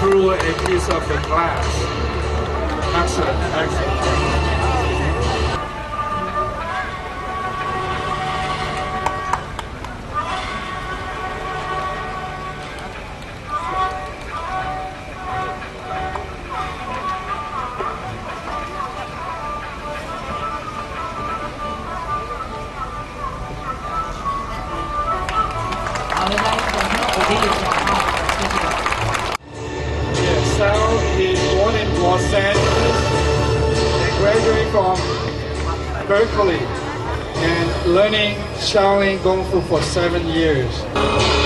rest of the class. Excellent, excellent. Yes, and graduated from Berkeley and learning Shaolin Kung Fu for seven years.